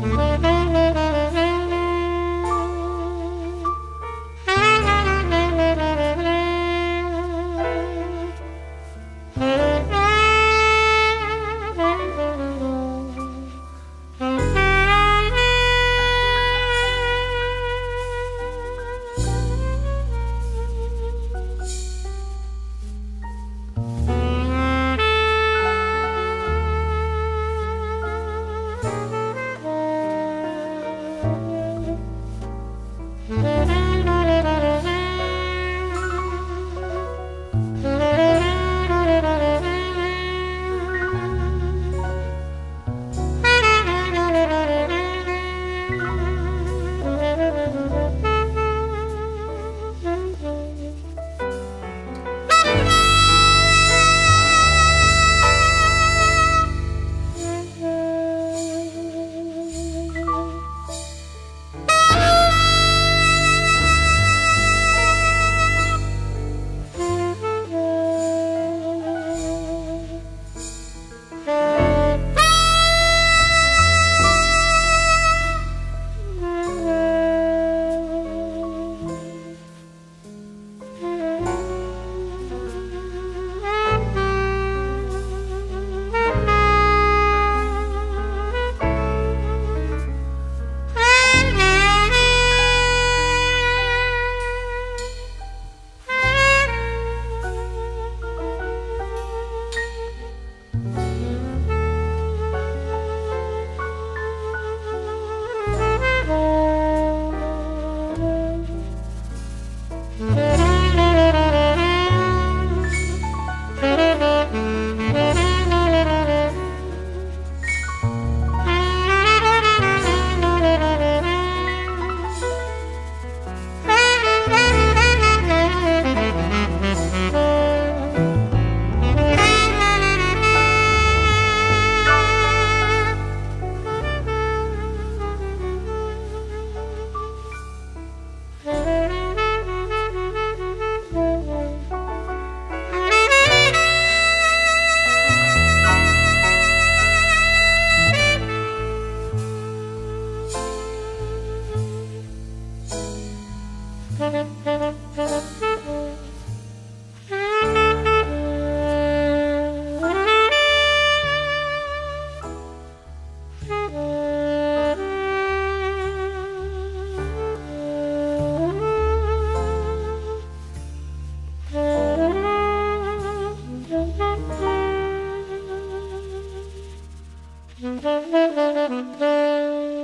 Música Mm-hmm. Mm-hmm.